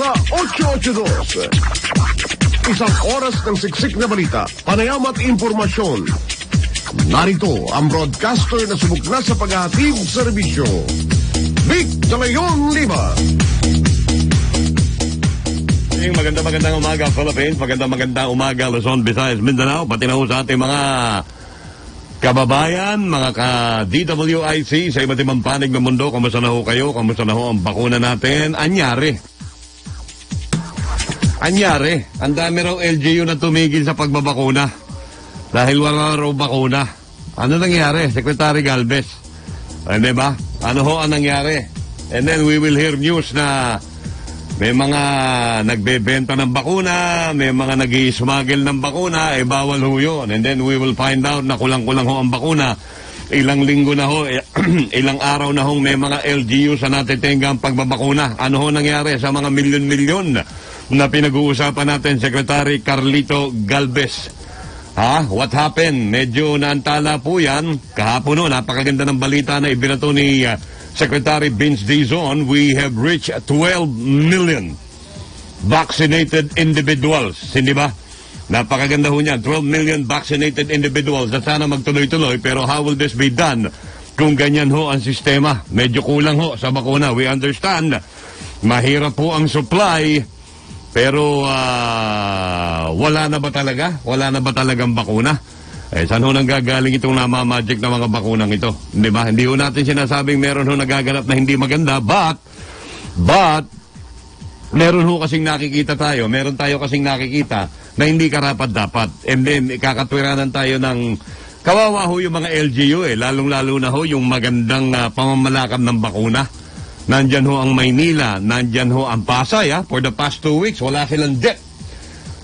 sa 882. Isang oras ng siksik na balita, panayam at impormasyon. Narito ang broadcaster na subok na sa paghahatid serbisyo. Vic de Leon Lima. Yung maganda magandang umaga Philippines, maganda magandang umaga Luzon, Visayas, Mindanao, pati na sa ating mga kababayan, mga ka-DWIC sa iba't ibang panig ng mundo. Kamusta na ho kayo? Kamusta na ho ang bakuna natin? Anyari. Anyari. Ang dami raw LGU na tumigil sa pagbabakuna. Dahil wala raw bakuna. Ano nangyari? Secretary Galvez. Hindi ba? Ano ho ang nangyari? And then we will hear news na may mga nagbebenta ng bakuna, may mga nag smuggle ng bakuna, eh bawal ho yun. And then we will find out na kulang-kulang ho ang bakuna. Ilang linggo na ho, eh, ilang araw na ho may mga LGU sa natitenga ang pagbabakuna. Ano ho nangyari sa mga milyon-milyon na pinag-uusapan natin, Secretary Carlito Galvez? Ha? What happened? Medyo naantala po yan. Kahapon no, napakaganda ng balita na ibinato ni uh, Secretary Vince Dizon. We have reached 12 million vaccinated individuals. Hindi ba? Napakaganda ho niya. 12 million vaccinated individuals na sana magtuloy-tuloy. Pero how will this be done kung ganyan ho ang sistema? Medyo kulang ho sa bakuna. We understand. Mahirap po ang supply. Pero ah, wala na ba talaga? Wala na ba talagang bakuna? Eh, saan ho nang gagaling itong namamagic na mga bakunang ito? Hindi ba? Hindi ho natin sinasabing meron ho nagaganap na hindi maganda, but, but, meron ho kasing nakikita tayo, meron tayo kasing nakikita na hindi karapat dapat. And then, ikakatwiranan tayo ng kawawa ho yung mga LGU eh, lalong-lalo na ho yung magandang ah, pamamalakam ng bakuna. Nandyan ho ang Maynila, nandyan ho ang Pasay, ha? For the past two weeks, wala silang jet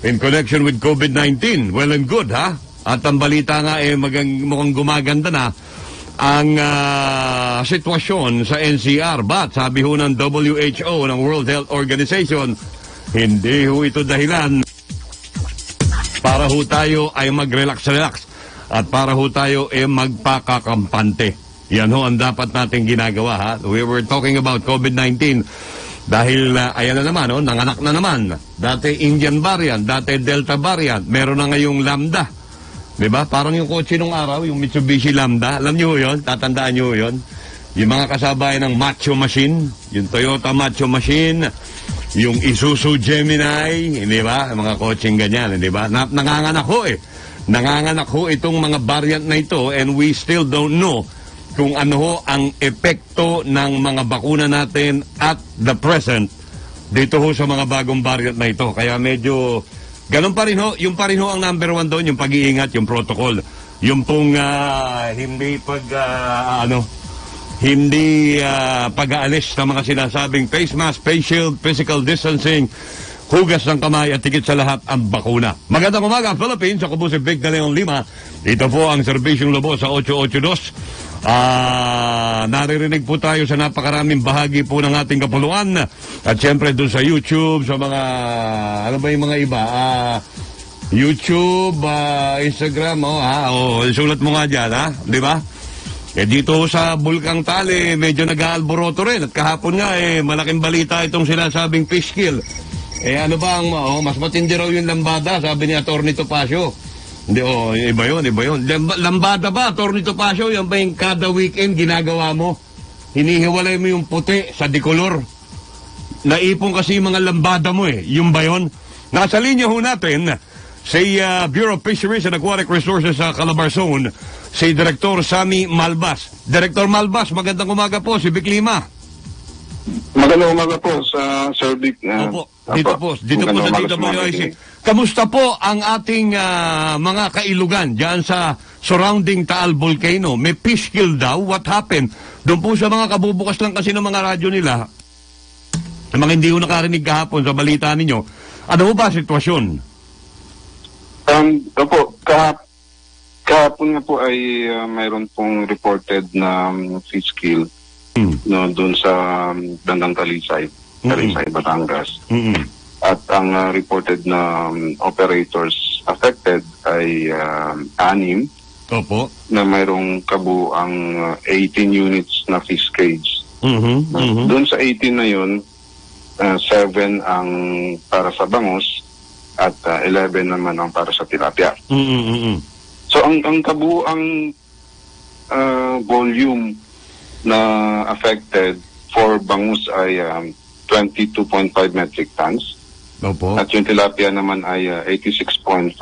in connection with COVID-19. Well and good, ha? At ang balita nga, eh, magang, mukhang gumaganda na ang ah, sitwasyon sa NCR. But, sabi ho ng WHO, ng World Health Organization, hindi ho ito dahilan para ho tayo ay mag-relax-relax at para ho tayo ay magpakakampante. Yan ho ang dapat natin ginagawa ha. We were talking about COVID-19 dahil uh, ayan na naman, oh, nanganak na naman. Dati Indian variant, dati Delta variant, meron na ngayong Lambda. 'Di ba? Parang yung kotse nung araw, yung Mitsubishi Lambda. Alam niyo 'yon? Tatandaan niyo 'yon? Yung mga kasabayan ng Macho Machine, yung Toyota Macho Machine, yung Isuzu Gemini, hindi ba? Mga kotseng ganyan, hindi ba? Na, nanganganak ho eh. Nanganganak ho itong mga variant na ito and we still don't know kung ano ho ang epekto ng mga bakuna natin at the present dito ho sa mga bagong variant na ito. Kaya medyo ganun pa rin ho, yung pa rin ho ang number one doon, yung pag-iingat, yung protocol. Yung pong ah, hindi pag, ah, ano, hindi ah, pag-aalis ng mga sinasabing face mask, face shield, physical distancing, hugas ng kamay at tigit sa lahat ang bakuna. Magandang umaga, Philippines. Ako po si Big Leon Lima. Ito po ang serbisyong lobo sa 882. Ah, naririnig po tayo sa napakaraming bahagi po ng ating kapuluan. At syempre doon sa YouTube, sa mga, ano ba yung mga iba? Ah, YouTube, ah, Instagram, oh, ha? Oh, sulat mo nga dyan, ha? Di ba? Eh dito sa Bulkang Tali, medyo nag-aalboroto rin. At kahapon nga, eh, malaking balita itong sinasabing fish kill. Eh ano ba ang, oh, mas matindi raw yung lambada, sabi ni Atty. Topacio. Hindi, oh, iba yun, iba yun. Lamba- Lambada ba, Atty. Topacio, yan ba yung kada weekend ginagawa mo? Hinihiwalay mo yung puti sa dikolor. Naipon kasi yung mga lambada mo eh. Yung ba yun? Nasa linya ho natin, si uh, Bureau of Fisheries and Aquatic Resources sa Calabarzon, si Director Sami Malbas. Director Malbas, magandang umaga po, si Vic Lima. Magandang umaga po sa Sir Vic. Uh, Opo, dito po, dito po sa DWIC. Kamusta po ang ating ah, mga kailugan diyan sa surrounding Taal Volcano? May fish kill daw. What happened? Doon po sa mga kabubukas lang kasi ng mga radyo nila, ang mga hindi ko nakarinig kahapon sa balita ninyo, ano po ba sitwasyon? Um, opo, kahap, kahapon nga po ay uh, mayroon pong reported na um, fish kill Hmm. no, doon sa um, Dandang Talisay, Talisay, Batangas. Mm-mm. At ang uh, reported na um, operators affected ay um, anim Opo. na mayroong kabuang uh, 18 units na fish cage. Mhm. Mhm. Doon sa 18 na yun, 7 ang para sa bangus at ah, 11 naman ang para sa tilapia. Mm-mm-mm. So ang ang kabuang ah, volume na affected for bangus ay um, 22.5 metric tons Opo. at yung tilapia naman ay ah, 86.5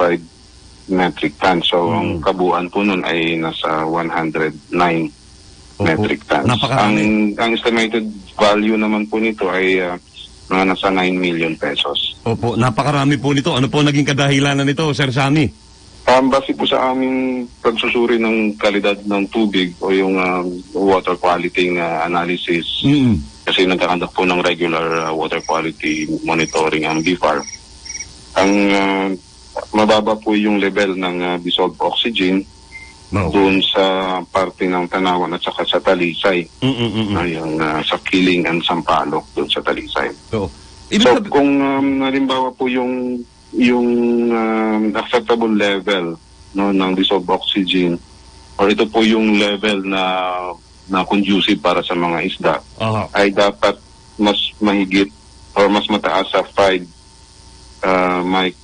metric tons. So ang Mm. kabuuan po nun ay nasa 109 Opo. metric tons. Napakarami. Ang, ang estimated value naman po nito ay ah, mga nasa 9 million pesos. Opo, napakarami po nito. Ano po naging kadahilanan nito, Sir Sammy? Um, base po sa aming pagsusuri ng kalidad ng tubig o yung um, water quality na analysis Mm-mm. Kasi nagkakandak po ng regular uh, water quality monitoring ang BFAR. Ang uh, mababa po yung level ng uh, dissolved oxygen No. doon sa parte ng Tanawan at saka sa Talisay, Mm-mm-mm. yung uh, sa Kiling and Sampaloc doon sa Talisay. So, So sabi- kung um, halimbawa po yung yung um, acceptable level no ng dissolved oxygen or ito po yung level na na conducive para sa mga isda Aha. ay dapat mas mahigit or mas mataas sa 5 uh, mic-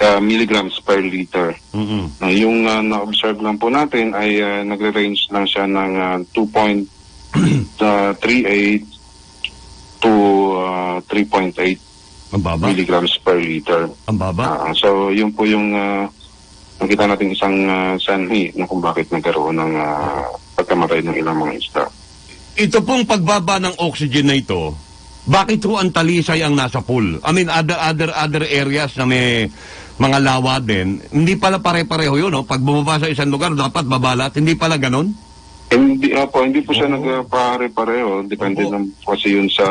uh, milligrams per liter. Mm-mm. Uh, yung uh, na-observe lang po natin ay uh, nagre-range lang siya ng uh, 2.38 to uh, 3.8 Ang baba. milligrams per liter. Ang baba. Ah, so, yun po yung uh, nakita natin isang uh, sanhi na kung bakit nagkaroon ng uh, pagkamatay ng ilang mga isda. Ito pong pagbaba ng oxygen na ito, bakit ho ang talisay ang nasa pool? I mean, other, other, other areas na may mga lawa din, hindi pala pare-pareho yun, no? Pag bumaba sa isang lugar, dapat babalat. Hindi pala ganon? Hindi, opo, hindi po siya nagpare-pareho. Depende Oo. lang po kasi yun sa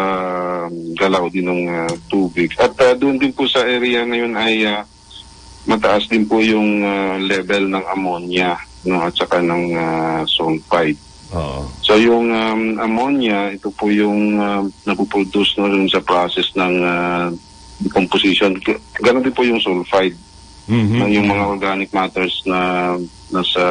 um, galaw din ng uh, tubig. At uh, doon din po sa area na yun ay uh, mataas din po yung uh, level ng ammonia no, at saka ng uh, sulfide. Oo. So yung um, ammonia, ito po yung um, napuproduce no, sa process ng uh, decomposition. Ganon din po yung sulfide. Mhm. No, yung mga organic matters na nasa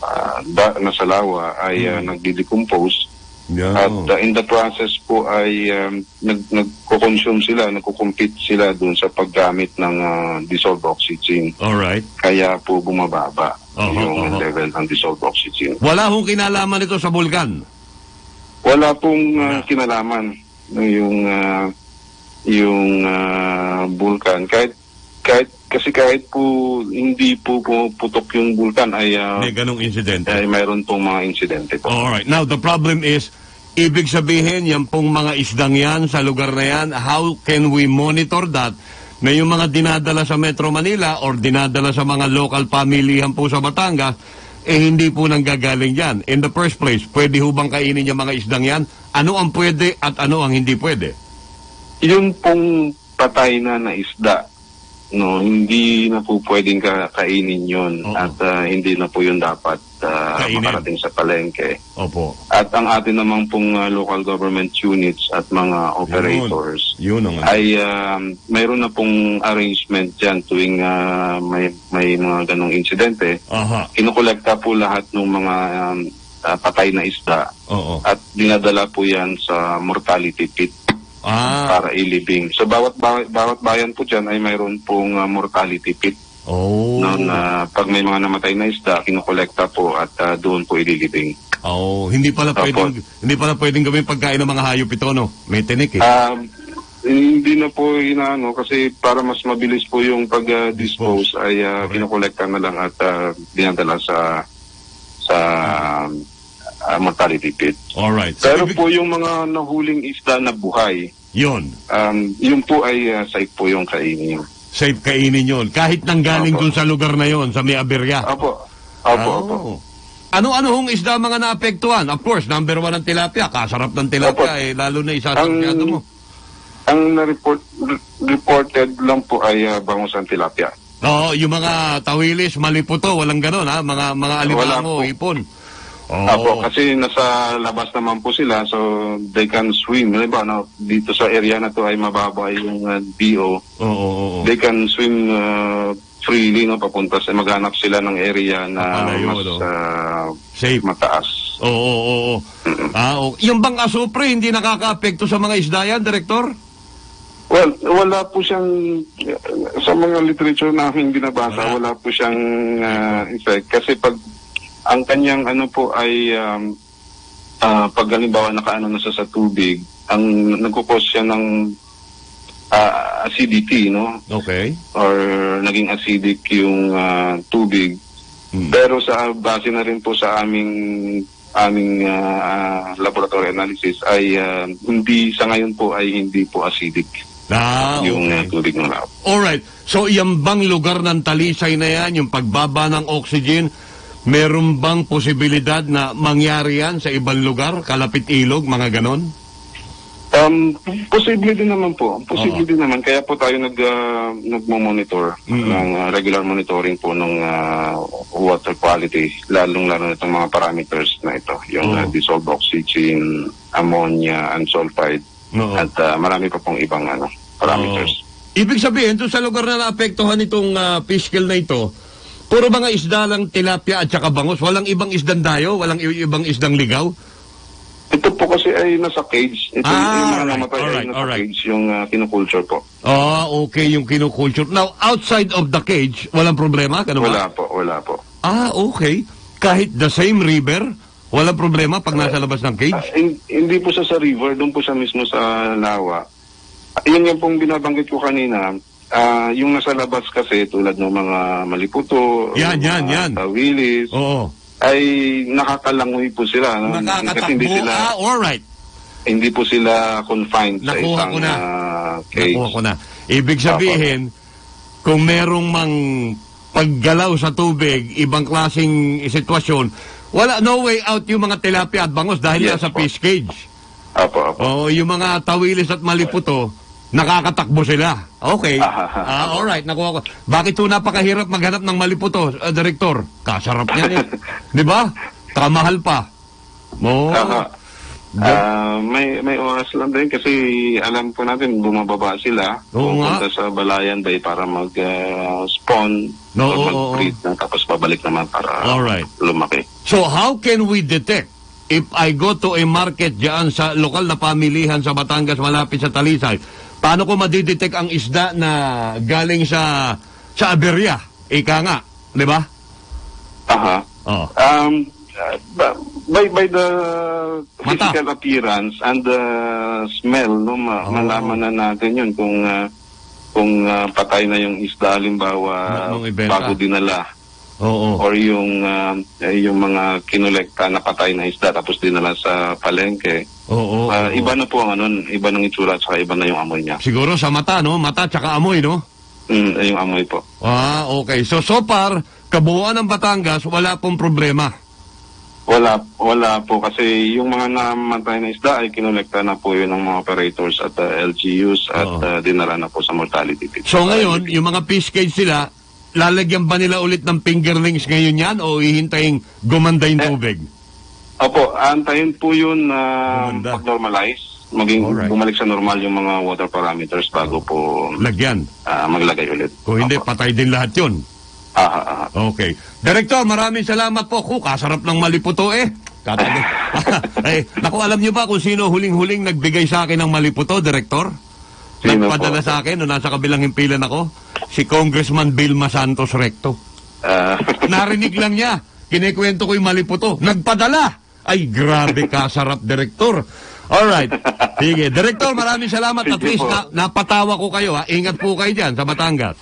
ah, da, nasa lawa ay uh, nagdi-decompose Yeah. at uh, in the process po ay um, nag nagko-consume sila, nagko-compete sila dun sa paggamit ng ah, dissolved oxygen. Alright. Kaya po bumababa Oho, yung oho. level ng dissolved oxygen. Wala hong kinalaman ito sa bulkan. Wala pong uh, kinalaman no, yung uh, yung uh, vulkan kahit kahit kasi kahit po hindi po putok yung vulkan ay uh, May ganong insidente. ay mayroon pong mga insidente po. Alright. Now, the problem is, ibig sabihin, yan pong mga isdang yan sa lugar na yan, how can we monitor that? Na yung mga dinadala sa Metro Manila or dinadala sa mga local pamilihan po sa Batangas, eh hindi po nanggagaling yan. In the first place, pwede ho bang kainin yung mga isdang yan? Ano ang pwede at ano ang hindi pwede? Yung pong patay na na isda, no, hindi na po pwedeng ka- kainin yun Oo. at uh, hindi na po yun dapat uh, Kainin. makarating sa palengke. Opo. At ang atin namang pong uh, local government units at mga operators Yun ang ay um, mayroon na pong arrangement dyan tuwing uh, may, may mga ganong insidente. Aha. Kinukolekta po lahat ng mga um, uh, patay na isda Oo. at dinadala po yan sa mortality pit Ah. para ilibing. So bawat ba- bawat bayan po dyan ay mayroon pong uh, mortality pit Oh. no, na pag may mga namatay na isda, kinukolekta po at uh, doon po ililibing. Oh, hindi pala Opo. pwedeng hindi pala pwedeng gawin pagkain ng mga hayop ito, no? May tinik eh. Um, hindi na po inaano kasi para mas mabilis po yung pag-dispose ay uh, Correct. kinukolekta na lang at uh, dinadala sa sa uh, mortality pit. All right. So, Pero po yung mga nahuling isda na buhay, yun. um, yun po ay uh, safe po yung kainin. Safe kainin yun. Kahit nanggaling Opo. dun sa lugar na yon sa may aberya. Opo. Opo, Oh. opo. Ano-ano hong isda mga naapektuhan? Of course, number one ang tilapia. Kasarap ng tilapia Opo. eh. Lalo na isasabyado Ang- mo. Ang na-report reported lang po ay uh, bangus ang tilapia. Oo, yung mga tawilis, maliputo, walang ganon ha. Mga, mga alimango, po. ipon. Oo. Apo, kasi nasa labas naman po sila so they can swim. Diba, no? Dito sa area na to ay mababa yung uh. Oo, oo, oo. They can swim uh, freely no papunta sa maghanap sila ng area na Papalayo, mas no? uh, Safe. mataas. Oo, oo, oo. Ah, okay. Yung bang asupre, hindi nakaka-apekto sa mga isda yan, Director? Well, wala po siyang, sa mga literature namin binabasa, Wala. wala, po siyang ah, effect. Kasi pag, ang kanyang ano po ay, um, ah, pag halimbawa nakaano na siya sa tubig, ang nagkukos siya ng ah, acidity, no? Okay. Or naging acidic yung ah, tubig. Hmm. Pero sa base na rin po sa aming aming ah, laboratory analysis ay ah, hindi sa ngayon po ay hindi po acidic Ah, yung okay. tubig ng laot. Alright. So, yung bang lugar ng talisay na yan, yung pagbaba ng oxygen, meron bang posibilidad na mangyari yan sa ibang lugar? Kalapit ilog, mga ganon? Um, posible din naman po. Posible Oo. din naman. Kaya po tayo nag, ah, nagmo-monitor Mm. ng ah, regular monitoring po ng ah, water quality, lalong-lalo na itong mga parameters na ito. Yung Oo. ah, dissolved oxygen, ammonia, unsulfide, Oo. at ah, marami pa pong ibang ano, parameters. Oo. Ibig sabihin, doon sa lugar na naapektuhan itong uh, fish kill na ito, puro mga isda lang tilapia at saka bangus. Walang ibang isdang dayo, walang ibang isdang ligaw. Ito po kasi ay nasa cage. Ito Ah, yung mga namatay alright, ay nasa alright. cage, yung ah, kinukulture po. Ah, okay, yung kinukulture. Now, outside of the cage, walang problema? Ganun ba? Wala po, wala po. Ah, okay. Kahit the same river, walang problema pag nasa labas ng Ah, cage? hin- hindi po siya sa river, doon po siya mismo sa lawa. Ah, Yun yung pong binabanggit ko kanina. Ah, yung nasa labas kasi tulad ng mga maliputo, Yan, mga yan, yan. tawilis, Oo. ay nakakalangoy po sila. No? Kasi Nakakatakbo. hindi sila, Ah, alright. hindi po sila confined sa Nakuha isang ko na. ah, cage. Nakuha ko na. Ibig sabihin, kung merong mang paggalaw sa tubig, ibang klaseng sitwasyon, wala, no way out yung mga tilapia at bangos dahil Yes, nasa po. fish cage. Apo, apo. Oo, yung mga tawilis at maliputo, nakakatakbo sila. Okay. Ah, Ah, alright, nakuha ko. Bakit po napakahirap maghanap ng maliputo, uh, Direktor? Kasarap yan eh. Di ba? Kamahal pa. Oo. Tama. Ah, may may oras lang din kasi alam po natin bumababa sila Oo nga. sa Balayan Bay para mag-spawn No, or oo, mag-breed na tapos babalik naman para Alright. lumaki. So how can we detect if I go to a market diyan sa lokal na pamilihan sa Batangas malapit sa Talisay? Paano ko madidetect ang isda na galing sa sa aberya? Ika nga, 'di ba? Aha. Oh. Um, uh, by by the Mata. physical appearance and the smell, no, ma- Oh. malaman na natin yun kung ah, kung ah, patay na yung isda halimbawa bago dinala Oo. or yung ah, eh, yung mga kinolekta na patay na isda tapos dinala sa palengke. Oo. Ah, oo. iba na po ang ano, iba ng itsura at iba na yung amoy niya. Siguro sa mata, no? Mata tsaka amoy, no? Mm, eh, yung amoy po. Ah, okay. So so far, kabuuan ng Batangas, wala pong problema. Wala, wala po kasi yung mga namatay na isda ay kinolekta na po yun ng mga operators at uh, LGUs at Oo. uh, dinala na po sa mortality pit. So ngayon, yung mga fish cage sila, lalagyan ba nila ulit ng fingerlings ngayon yan o hihintayin gumanda yung Eh, tubig? Opo, antayin po yun na Gumanda. pag-normalize, maging Alright. bumalik sa normal yung mga water parameters bago po Lagyan. ah, maglagay ulit. Kung hindi, Opo. patay din lahat yun. Ah, ah, ah. Okay. Direktor, maraming salamat po. Ku, kasarap ng maliputo eh. Tatagay. eh, naku, alam niyo ba kung sino huling-huling nagbigay sa akin ng maliputo, Direktor? Sino Nagpadala po? sa akin nung nasa kabilang himpilan ako? Si Congressman Vilma Santos Recto. Ah, Narinig lang niya. Kinikwento ko yung maliputo. Nagpadala! Ay, grabe kasarap, Direktor. Alright. Sige. Direktor, maraming salamat. At Sige least po. na, napatawa ko kayo. Ha? Ingat po kayo dyan sa Batangas.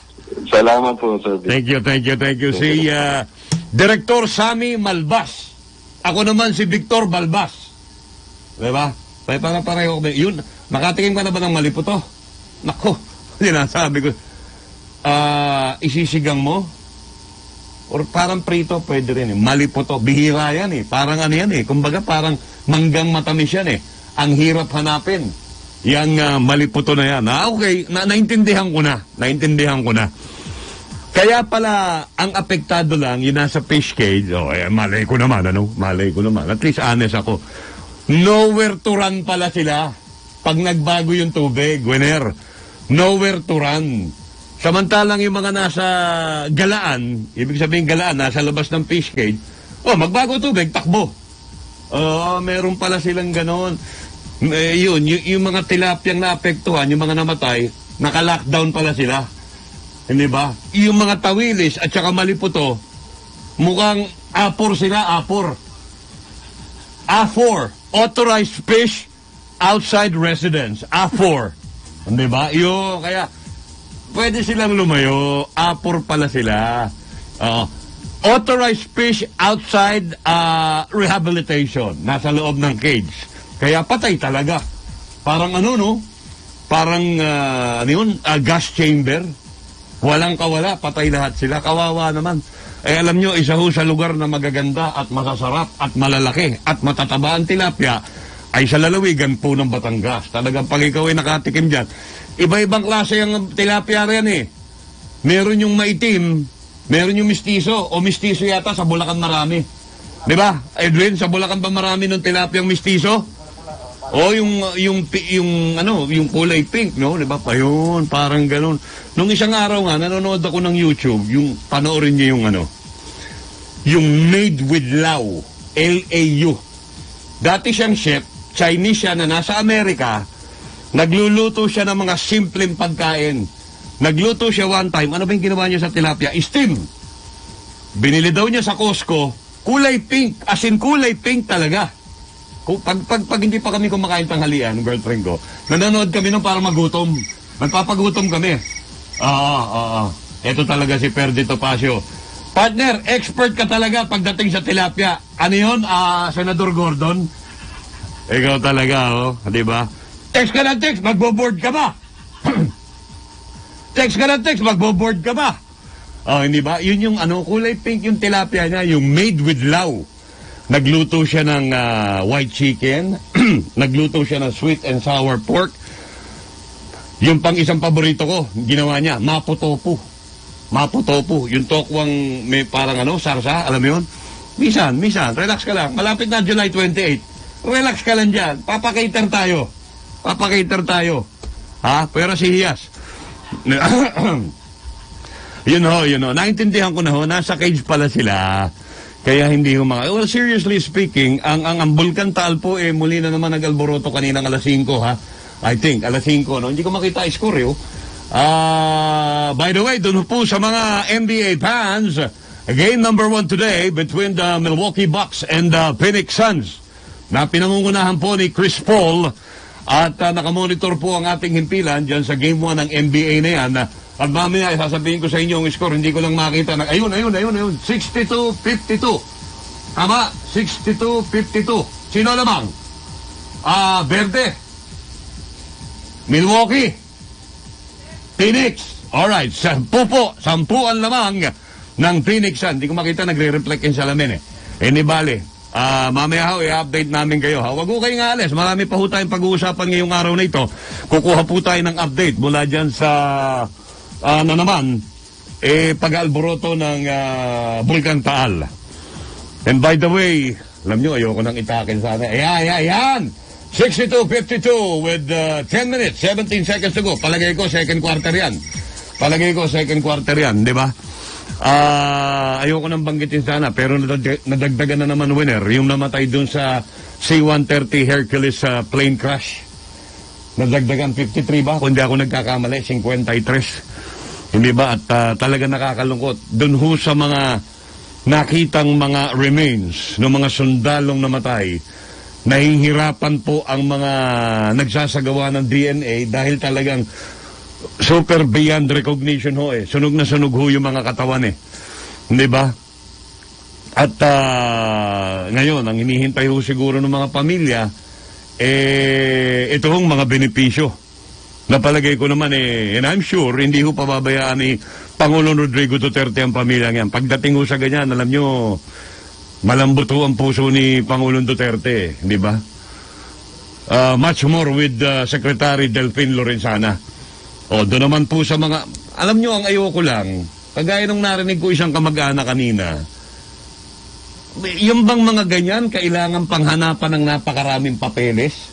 salamat po, Sir. Thank you, thank you, thank you. Si uh, Director Sammy Malbas. Ako naman si Victor Balbas. Diba? May para pareho. Yun, nakatingin ka na ba ng maliputo? Nako, sinasabi ko. Ah, isisigang mo? Or parang prito, pwede rin eh. Maliputo, bihira yan eh. Parang ano yan eh. Kumbaga parang manggang matamis yan eh. Ang hirap hanapin. Yang ah, maliputo na yan. Ah, okay, na naintindihan ko na. Naintindihan ko na. Kaya pala, ang apektado lang, yung nasa fish cage, oh, eh, malay ko naman, ano? Malay ko naman. At least honest ako. Nowhere to run pala sila. Pag nagbago yung tubig, Gwener. Nowhere to run. Samantalang yung mga nasa galaan, ibig sabihin galaan, nasa labas ng fish cage, oh, magbago tubig, takbo. Oo, meron pala silang ganon. Eh, yun, y- yung mga tilapyang naapektuhan, yung mga namatay, naka-lockdown pala sila. Hindi ba? Yung mga tawilis at saka maliputo, mukhang apor sila, apor. A4, authorized fish outside residence. A4. Hindi ba? Yung, kaya, pwede silang lumayo. Apor pala sila. Oo. authorized fish outside uh, rehabilitation. Nasa loob ng cage. Kaya patay talaga. Parang ano, no? Parang, uh, ano yun? Ah, gas chamber. Walang kawala. Patay lahat sila. Kawawa naman. Eh alam nyo, isa ho sa lugar na magaganda at masasarap at malalaki at matataba ang tilapia ay sa lalawigan po ng Batangas. Talagang pag ikaw ay nakatikim dyan, iba-ibang klase ang tilapia rin eh. Meron yung maitim, meron yung mistiso, o mistiso yata sa Bulacan marami. Di ba? Edwin, sa Bulacan ba marami ng tilapiang mistiso? O yung yung yung ano, yung kulay pink, no? 'Di ba? Pa yun, parang ganoon. Nung isang araw nga nanonood ako ng YouTube, yung panoorin niyo yung ano, yung Made with Lao, L-A-U. Dati siyang chef, Chinese siya na nasa Amerika, nagluluto siya ng mga simpleng pagkain. Nagluto siya one time, ano ba yung ginawa niya sa tilapia? Steam. Binili daw niya sa Costco, kulay pink, as in kulay pink talaga. Kung, pag, pag, pag hindi pa kami kumakain tanghalian, girlfriend ko, nanonood kami nung para magutom. Nagpapagutom kami. Oo, oo, oo. Ito talaga si Perdi Topacio. Partner, expert ka talaga pagdating sa tilapia. Ano yun, ah, Senador Gordon? Ikaw talaga, oh. Di ba? Text ka ng text, magbo-board ka ba? text ka ng text, magbo-board ka ba? Oh, hindi ba? Yun yung ano, kulay pink yung tilapia niya, yung made with law. Nagluto siya ng ah, white chicken, nagluto siya ng sweet and sour pork. Yung pang isang paborito ko, ginawa niya, mapo tofu. Mapo tofu. Yung tokwang may parang ano, sarsa, alam mo yun? Misan, misan, relax ka lang. Malapit na July 28. Relax ka lang dyan. Papakater tayo. Papakater tayo. Ha? Pero si Hiyas. Yun ho, yun ho. Naintindihan ko na ho, nasa cage pala sila. Kaya hindi ho mga... Well, seriously speaking, ang, ang, ang Bulkan Taal po, eh, muli na naman nag-alboroto kaninang alas 5, ha? I think, alas 5, no? Hindi ko makita score, yo. Ah, by the way, doon po sa mga NBA fans, game number one today between the Milwaukee Bucks and the Phoenix Suns na pinangungunahan po ni Chris Paul at uh, nakamonitor po ang ating himpilan dyan sa game 1 ng NBA na yan. At mamaya, sasabihin ko sa inyo ang score, hindi ko lang makita. Na, ayun, ayun, ayun, ayun. 62-52. Tama, 62-52. Sino lamang? Ah, Verde. Milwaukee. Phoenix. Alright, sampu po. Sampu ang lamang ng Phoenix Sun. Hindi ko makita, nagre-reflect yung salamin eh. Eh, ni Bale. Ah, mamaya ho, i-update namin kayo ha. Huwag ko kayong alis. Marami pa ho tayong pag-uusapan ngayong araw na ito. Kukuha po tayo ng update mula dyan sa, ah, na naman, eh, pag-alboroto ng ah, Bulkan Taal. And by the way, alam nyo, ayoko nang itakin sana. Ayan, ayan, ayan! 62-52 with uh, 10 minutes, 17 seconds to go. Palagay ko, second quarter yan. Palagay ko, second quarter yan, di ba? Ah, ayoko nang banggitin sana, pero nadag- nadagdagan na naman winner, yung namatay dun sa C-130 Hercules uh, plane crash. Nadagdagan 53 ba? Kung hindi ako nagkakamali, 53. Hindi ba? At ah, talaga nakakalungkot. Dun ho sa mga nakitang mga remains ng mga sundalong namatay, nahihirapan po ang mga nagsasagawa ng DNA dahil talagang super beyond recognition ho eh. Sunog na sunog ho yung mga katawan eh. Hindi ba? At ah, ngayon, ang hinihintay ho siguro ng mga pamilya, eh, ito hong mga benepisyo. Napalagay ko naman eh, and I'm sure, hindi ho pababayaan ni Pangulong Rodrigo Duterte ang pamilya niyan. Pagdating ho sa ganyan, alam nyo, malambot ho ang puso ni Pangulong Duterte, di ba? Uh, much more with uh, Secretary Delphine Lorenzana. O, doon naman po sa mga... Alam nyo, ang ayoko lang, kagaya nung narinig ko isang kamag-anak kanina, yung bang mga ganyan, kailangan panghanapan ng napakaraming papeles?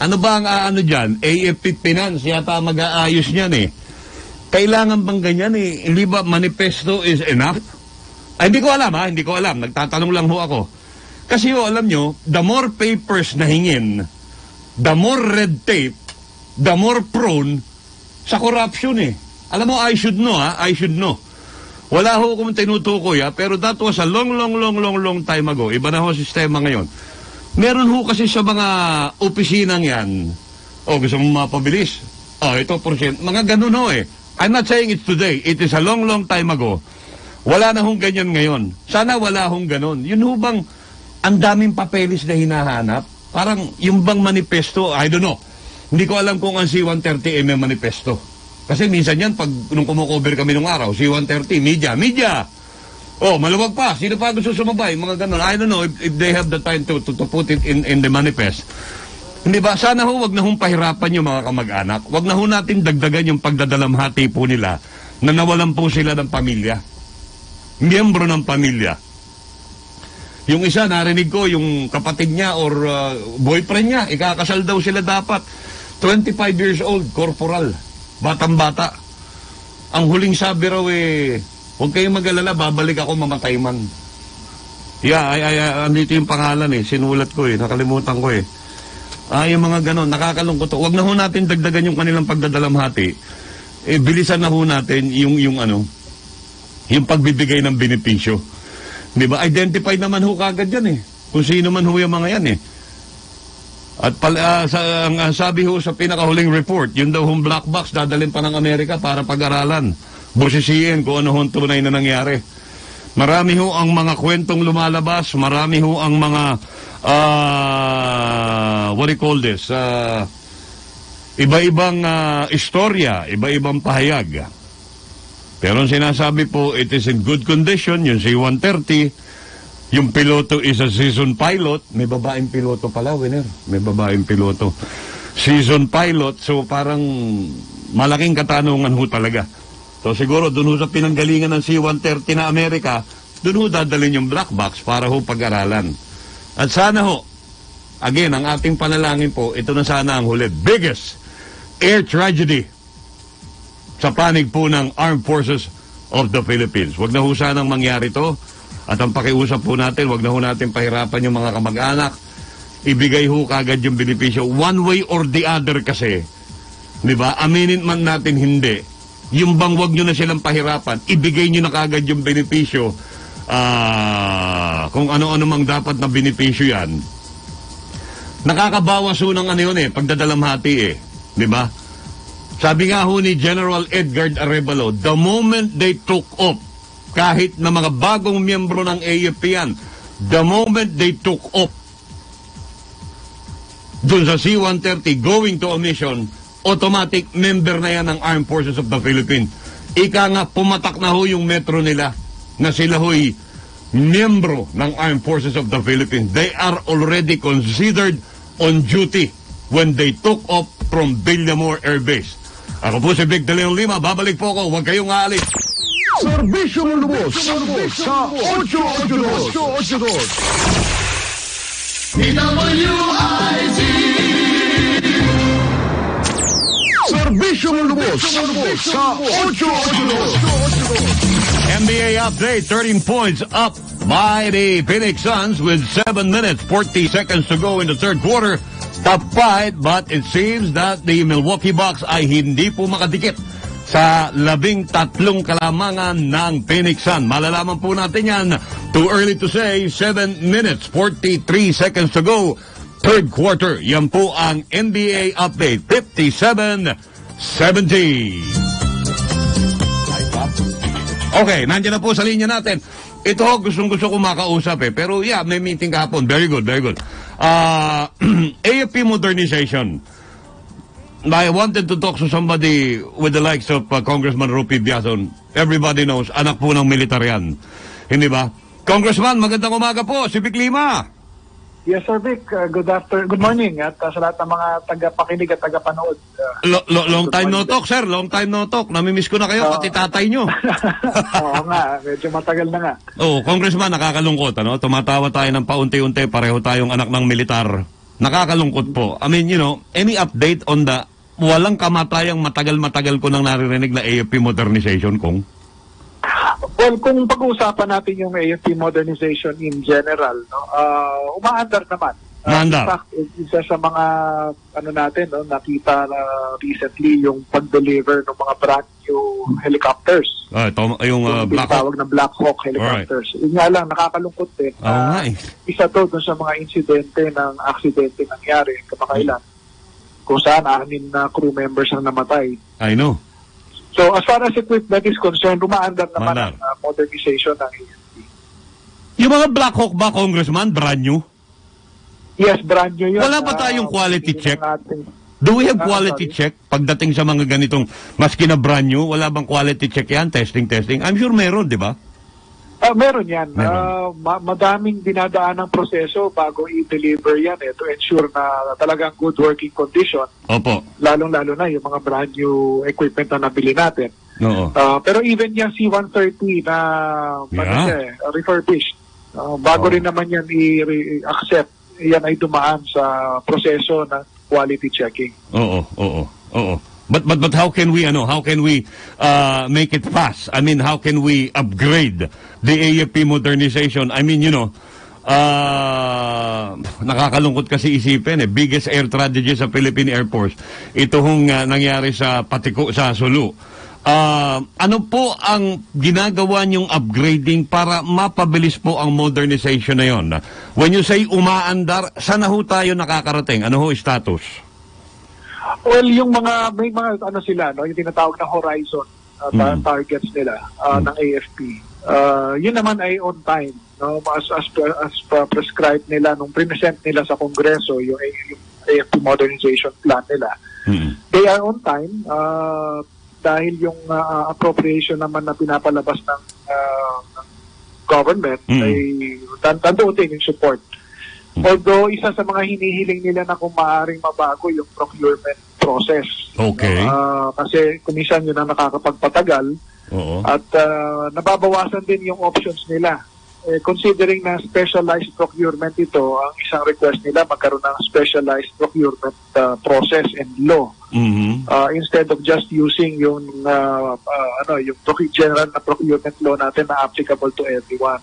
Ano ba ang aano dyan? AFP Finance, yata mag-aayos niyan eh. Kailangan bang ganyan eh? Hindi ba manifesto is enough? Ay, hindi ko alam ha, hindi ko alam. Nagtatanong lang ho ako. Kasi oh, alam nyo, the more papers na hingin, the more red tape, the more prone sa corruption eh. Alam mo, I should know ha, I should know. Wala ho akong tinutukoy ha, pero that was a long, long, long, long, long time ago. Iba na ho sistema ngayon. Meron ho kasi sa mga opisinang yan, oh, gusto mong mapabilis. Oh, ito porsyento. Mga ganun ho eh. I'm not saying it's today. It is a long, long time ago. Wala na hong ganyan ngayon. Sana wala hong ganun. Yun ho bang ang daming papeles na hinahanap? Parang yung bang manifesto, I don't know. Hindi ko alam kung ang C-130 ay may manifesto. Kasi minsan yan, pag nung kumukover kami nung araw, C-130, media, media! Oh, maluwag pa. Sino pa gusto sumabay? Mga ganun. I don't know if, if they have the time to, to, to put it in, in the manifest. Hindi ba? Sana ho, wag na hong pahirapan yung mga kamag-anak. Wag na ho natin dagdagan yung pagdadalamhati po nila na nawalan po sila ng pamilya. Miyembro ng pamilya. Yung isa, narinig ko, yung kapatid niya or uh, boyfriend niya, ikakasal daw sila dapat. 25 years old, corporal. Batang-bata. Ang huling sabi raw eh, huwag kayong mag-alala, babalik ako mamatay man. Yeah, ay, ay, ay, andito yung pangalan eh. Sinulat ko eh, nakalimutan ko eh. Ah, yung mga ganon, nakakalungkot. Huwag na ho natin dagdagan yung kanilang pagdadalamhati. Eh, bilisan na ho natin yung, yung ano, yung pagbibigay ng benepisyo. Di ba? Identify naman ho kagad yan eh. Kung sino man ho yung mga yan eh. At pal, ah, sa, ang sabi ho sa pinakahuling report, yun daw hong black box dadalhin pa ng Amerika para pag-aralan. Busisiin kung ano hong tunay na nangyari. Marami ho ang mga kwentong lumalabas, marami ho ang mga ah, what do you call this? Ah, iba-ibang ah, istorya, iba-ibang pahayag. Pero ang sinasabi po, it is in good condition, yung C-130, yung piloto is a season pilot. May babaeng piloto pala, winner. May babaeng piloto. Season pilot, so parang malaking katanungan ho talaga. So siguro doon ho sa pinanggalingan ng C-130 na Amerika, doon ho dadalhin yung black box para ho pag-aralan. At sana ho, again, ang ating panalangin po, ito na sana ang huli. Biggest air tragedy sa panig po ng Armed Forces of the Philippines. Huwag na ho sanang mangyari to. At ang pakiusap po natin, huwag na ho natin pahirapan yung mga kamag-anak. Ibigay ho kagad yung benepisyo. One way or the other kasi, di ba? Aminin man natin hindi. Yung bang huwag nyo na silang pahirapan, ibigay nyo na kagad yung benepisyo. Ah, kung ano-ano mang dapat na benepisyo yan. Nakakabawas ho ng ano yun eh, pagdadalamhati eh. Di ba? Sabi nga ho ni General Edgar Arevalo, the moment they took off, kahit na mga bagong miyembro ng AFP yan, the moment they took off dun sa C-130 going to a mission, automatic member na yan ng Armed Forces of the Philippines. Ika nga, pumatak na ho yung metro nila na sila ho'y miyembro ng Armed Forces of the Philippines. They are already considered on duty when they took off from Villamor Air Base. Ako po si Vic De Lima. Babalik po ako. Huwag kayong aalis. Serbisyong lubos sa 882. Serbisyong lubos sa 882. NBA update, 13 points up by the Phoenix Suns with 7 minutes, 40 seconds to go in the third quarter. Top fight, but it seems that the Milwaukee Bucks ay hindi po makadikit sa labing tatlong kalamangan ng Phoenix Sun. Malalaman po natin yan. Too early to say, 7 minutes, 43 seconds to go. Third quarter, yan po ang NBA update, 57-70. Okay, nandiyan na po sa linya natin. Ito ho, gustong gusto ko makausap eh. Pero yeah, may meeting kahapon. Very good, very good. Uh, AFP modernization. I wanted to talk to somebody with the likes of uh, Congressman Rupi Biazon. Everybody knows, anak po ng militar yan. Hindi ba? Congressman, magandang umaga po. Si Vic Lima. Yes, Sir Vic. Uh, good after, good morning at uh, sa lahat ng mga tagapakinig at tagapanood. Uh, Lo- lo- long time no talk, sir. Long time no talk. Namimiss ko na kayo, Ah. pati tatay nyo. Oo nga, medyo matagal na nga. Oh, Congressman, nakakalungkot, ano? Tumatawa tayo ng paunti-unti, pareho tayong anak ng militar. Nakakalungkot po. I mean, you know, any update on the walang kamatayang matagal-matagal ko nang naririnig na AFP modernization, kung? Well, kung pag-uusapan natin yung AFP modernization in general, no, uh, umaandar naman. Uh, Umaandar. in fact, isa sa mga ano natin, no, nakita na recently yung pag-deliver ng mga brand new helicopters. Ah, ito, yung uh, yung Black Hawk. na Black Hawk helicopters. Yun nga lang, nakakalungkot din. Oo nga na eh. isa to dun sa mga insidente ng aksidente nangyari kamakailan kung saan anin na crew members ang namatay. I know. So as far as equipment is concerned, umaandar naman Umaandar. ang uh, modernization ng AFP. Yung mga Black Hawk ba, Congressman, brand new? Yes, brand new yun. Wala ba Ah, tayong quality yun check? Do we have Ah, quality sorry. check pagdating sa mga ganitong maski na brand new? Wala bang quality check yan? Testing, testing? I'm sure meron, di ba? Ah, meron yan. Meron. Ah, ma- madaming dinadaan ng proseso bago i-deliver yan eh, to ensure na talagang good working condition, Opo. lalong-lalo na yung mga brand new equipment na nabili natin. Oo. Ah, pero even yung C-130 na ano Yeah. siya, eh, refurbished, ah, bago Oh. rin naman yan i-accept, yan ay dumaan sa proseso ng quality checking. Oo, oo, oo. But but but how can we ano, how can we uh, make it fast? I mean, how can we upgrade the AFP modernization? I mean, you know, uh, nakakalungkot kasi isipin eh, biggest air tragedy sa Philippine Air Force. Ito hong uh, nangyari sa Patiko sa Sulu. Uh, ano po ang ginagawa niyong upgrading para mapabilis po ang modernization na yon? When you say umaandar, saan na ho tayo nakakarating? Ano ho status? Well, yung mga, may mga ano sila, no, yung tinatawag na horizon uh, Mm. targets nila uh, ng AFP. Uh, yun naman ay on time. No? As, as, as uh, prescribed nila nung present nila sa Kongreso, yung, yung AFP modernization plan nila. Mm. They are on time uh, dahil yung uh, appropriation naman na pinapalabas ng, uh, ng government Mm. ay tandoon din yung support. Although isa sa mga hinihiling nila na kung maaaring mabago yung procurement process. Okay. Ah, kasi kumisan yun ang nakakapagpatagal Oo. at ah, nababawasan din yung options nila. Eh, considering na specialized procurement ito, ang isang request nila magkaroon ng specialized procurement ah, process and law. Mhm. Uh, instead of just using yung uh, uh, ano yung general na procurement law natin na applicable to everyone.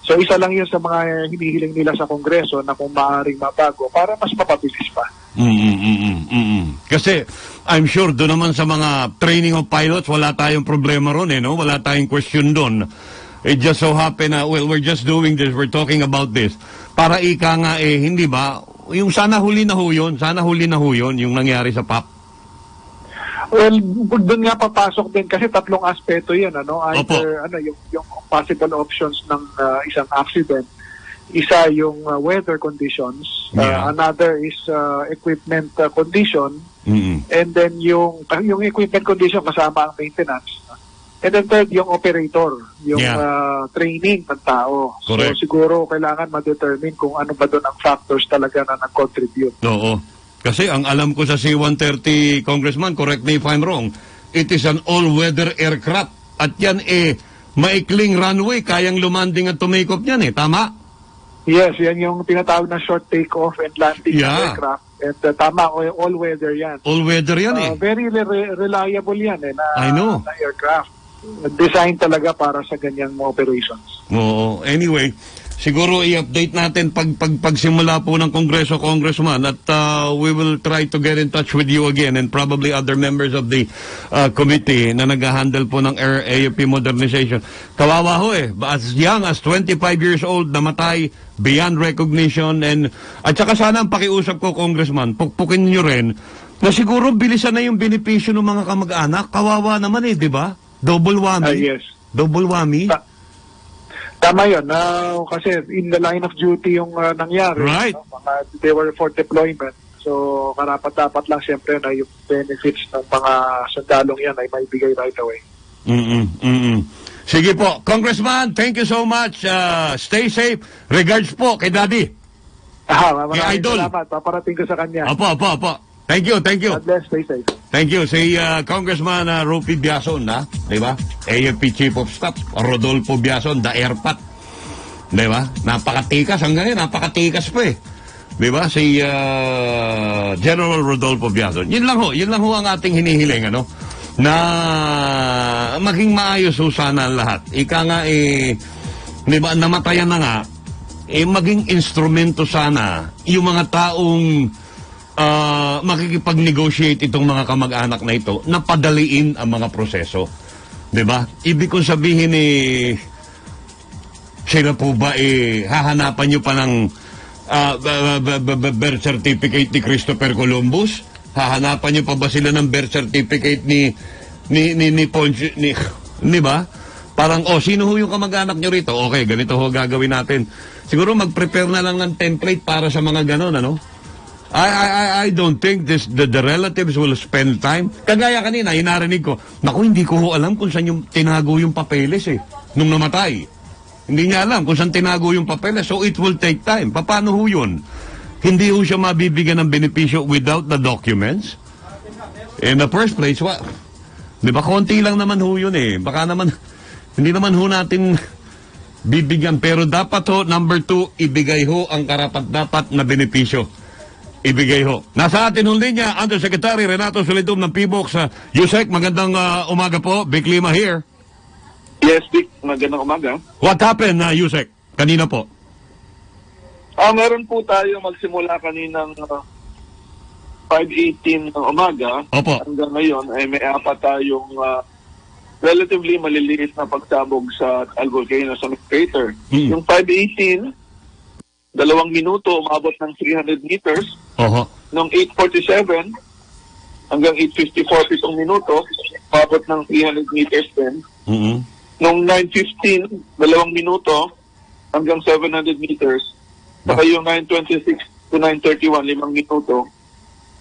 So isa lang yun sa mga hinihiling nila sa Kongreso na kung maaaring mabago para mas mapabilis pa. Mm, mm, mm, mm, mm. Kasi I'm sure doon naman sa mga training of pilots wala tayong problema ron eh no? Wala tayong question doon. It just so happen na well we're just doing this we're talking about this. Para ika nga eh hindi ba? Yung sana huli na ho yun sana huli na ho yun yung nangyari sa PAP Well, doon nga papasok din kasi tatlong aspeto 'yan ano, either ano yung yung possible options ng uh, isang accident. Isa yung uh, weather conditions, uh, Yeah. another is uh, equipment uh, condition, mm and then yung yung equipment condition kasama ang maintenance. And then third, yung operator, yung Yeah. uh, training ng tao. Correct. So siguro kailangan ma-determine kung ano ba doon ang factors talaga na nag-contribute. Oo. Kasi ang alam ko sa C-130, Congressman, correct me if I'm wrong, it is an all-weather aircraft. At yan eh, maikling runway, kayang lumanding at tumikop yan eh. Tama? Yes, yan yung tinatawag na short take-off and landing ng Yeah. aircraft. At uh, tama, all- all-weather yan. All-weather yan eh. Uh, very re- reliable yan eh, na, I know. na aircraft. Design talaga para sa ganyang operations. Oo. Anyway, siguro i-update natin pag, pag pagsimula po ng Kongreso, Congressman, at uh, we will try to get in touch with you again and probably other members of the uh, committee na nag-handle po ng AFP modernization. Kawawa ho eh. As young as 25 years old, namatay beyond recognition and at saka sana ang pakiusap ko, Congressman, pukpukin nyo rin na siguro bilisan na yung benepisyo ng mga kamag-anak. Kawawa naman eh, di ba? Double whammy. Ah, yes. Double whammy. Ta- Tama yun. na kasi in the line of duty yung uh, nangyari. Right. no? Mga, they were for deployment. So, karapat-dapat lang siyempre na yung benefits ng mga sundalong yan ay maibigay right away. Mm-mm, mm-mm. Sige po, Congressman, thank you so much. Uh, stay safe. Regards po kay Daddy. Ah, maraming Idol. salamat. Paparating ko sa kanya. Apo, apo, apo. Thank you, thank you. God bless. Stay safe. Thank you. Si uh, Congressman uh, Rupi Biason, na, di ba? AFP Chief of Staff, Rodolfo Biason, the airpat. Di ba? Napakatikas hanggang ngayon, napakatikas pa eh. Di ba? Si uh, General Rodolfo Biason. Yun lang ho, yun lang ho ang ating hinihiling, ano? na maging maayos ho sana ang lahat. Ika nga eh, di ba, namatayan na nga, eh maging instrumento sana yung mga taong ah, makikipag-negotiate itong mga kamag-anak na ito na padaliin ang mga proseso. Ba? Ibig kong sabihin eh, sila po ba eh, hahanapan nyo pa ng ba- birth certificate ni Christopher Columbus? Hahanapan nyo pa ba sila ng birth certificate ni ni ni ni Ponce ni ni ba? Parang oh sino ho yung kamag-anak nyo rito? Okay, ganito ho gagawin natin. Siguro mag-prepare na lang ng template para sa mga ganon ano? I, I, I- don't think this, the, the relatives will spend time. Kagaya kanina, inarinig ko, naku, hindi ko ho alam kung saan yung tinago yung papeles eh, nung namatay. Hindi niya alam kung saan tinago yung papeles, so it will take time. Paano ho yun? Hindi ho siya mabibigyan ng benepisyo without the documents? In the first place, wa, di ba, konti lang naman ho yun eh. Baka naman, hindi naman ho natin bibigyan. Pero dapat ho, number two, ibigay ho ang karapat-dapat na benepisyo ibigay ho. Nasa atin hong linya, Undersecretary Renato Solidum ng PBOK sa USEC. Magandang ah, umaga po. Big Lima here. Yes, Dick. Magandang umaga. What happened na USEC? Kanina po. Ah, meron po tayo magsimula kaninang ah, 5.18 ng umaga. Opo. Hanggang ngayon ay may apat tayong ah, relatively maliliit na pagsabog sa Al Volcano sa crater. Mm. Yung 5.18, dalawang minuto, umabot ng 300 meters. Oho. Nung 8.47, hanggang 8.54, pitong minuto, umabot ng 300 meters din. mm Nung 9.15, dalawang minuto, hanggang 700 meters. Saka yung 9.26 to 9.31, limang minuto,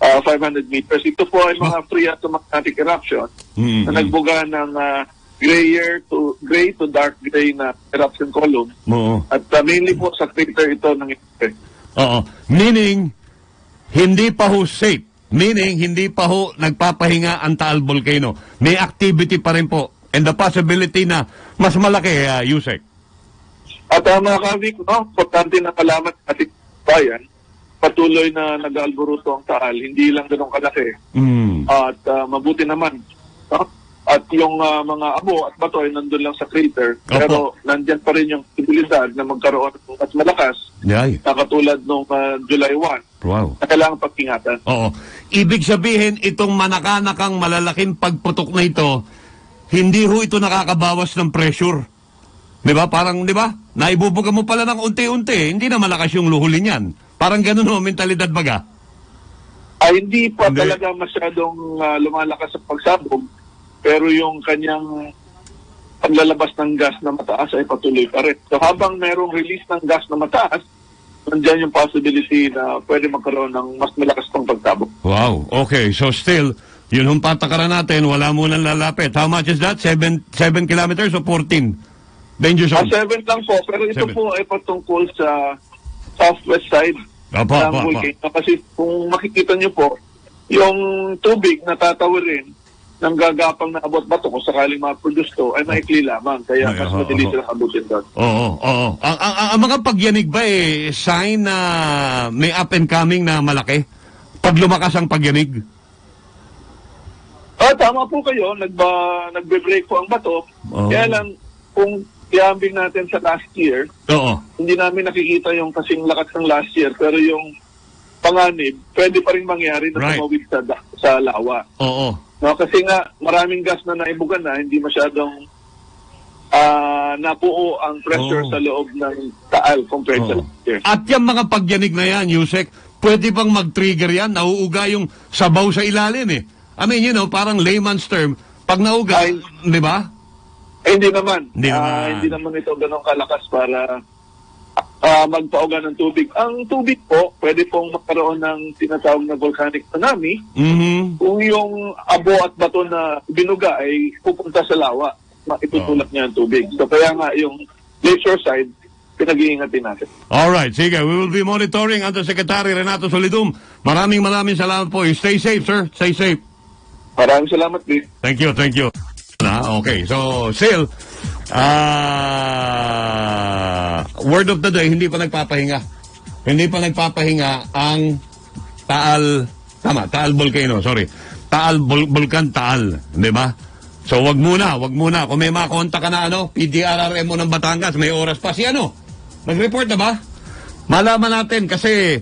ah, 500 meters. Ito po ay mga pre-automatic eruption mm na nagbuga ng ah, grayer to gray to dark gray na eruption column. Oo. At ah, mainly po sa crater ito ng. Oo. Meaning, hindi pa ho safe. Meaning, hindi pa ho nagpapahinga ang Taal Volcano. May activity pa rin po. And the possibility na mas malaki, uh, USEC. At uh, mga kawik, no, importante na kalaman ating bayan, patuloy na nag-alboruto ang taal, hindi lang ganun kalaki. Mm. At ah, mabuti naman. No? At yung ah, mga abo at bato ay nandun lang sa crater. Opo. Pero nandyan pa rin yung posibilidad na magkaroon mas malakas Yay. na katulad nung ah, July 1 Wow. na kailangan pagkingatan. Oo. Ibig sabihin, itong manakanakang malalaking pagputok na ito, hindi ho ito nakakabawas ng pressure. Di ba? Parang, di ba? Naibubuga mo pala ng unti-unti. Hindi na malakas yung luhuli niyan. Parang ganun ho, mentalidad baga. Ay hindi pa Hindi. talaga masyadong ah, lumalakas sa pagsabog. Pero yung kanyang paglalabas ng gas na mataas ay patuloy pa rin. So habang merong release ng gas na mataas, nandiyan yung possibility na pwede magkaroon ng mas malakas pang pagsabog. Wow. Okay. So still, yun hong patakaran natin, wala munang lalapit. How much is that? 7 7 kilometers o 14? Danger Ah, zone? seven lang po, pero ito Seven. po ay patungkol sa southwest side Apo, ng apo. volcano. Kasi kung makikita nyo po, yung tubig na tatawirin ng gagapang na abot bato kung sakaling ma-produce to ay maikli lamang. Kaya Ay, mas oo, madali silang abutin doon. Oo, oo. Ang, ang, ang, ang mga pagyanig ba eh, sign na may up and coming na malaki? Pag lumakas ang pagyanig? Ah, tama po kayo. Nagba, nagbe-break po ang bato. Oo. Kaya lang, kung iambing natin sa last year, Oo. hindi namin nakikita yung kasing lakas ng last year. Pero yung panganib, pwede pa rin mangyari na Right. tumawid sa, sa lawa. Oo. No, kasi nga maraming gas na naibugan na, hindi masyadong ah napuo ang pressure Oo. sa loob ng taal compared sa Oo. last year. At yung mga pagyanig na yan, Yusek, pwede bang mag-trigger yan? Nauuga yung sabaw sa ilalim eh. I mean, you know, parang layman's term, pag nauga, di ba? Eh, hindi naman. Hindi Ah, naman. hindi naman ito ganong kalakas para ah, magpauga ng tubig. Ang tubig po, pwede pong magkaroon ng tinatawag na volcanic tsunami Mhm. kung yung abo at bato na binuga ay pupunta sa lawa. Itutulak niya ang tubig. So kaya nga yung lakeshore side, pinag-iingatin natin. Alright, sige. We will be monitoring Undersecretary Renato Solidum. Maraming maraming salamat po. Stay safe, sir. Stay safe. Maraming salamat, Lee. Thank you, thank you. Na, okay. So, Sil, ah word of the day, hindi pa nagpapahinga. Hindi pa nagpapahinga ang Taal Tama, Taal Volcano, sorry. Taal Vol- Volcan Taal, di ba? So wag muna, wag muna. Kung may makonta ka na ano, PDRRM mo ng Batangas, may oras pa si ano. Nag-report na ba? Malaman natin kasi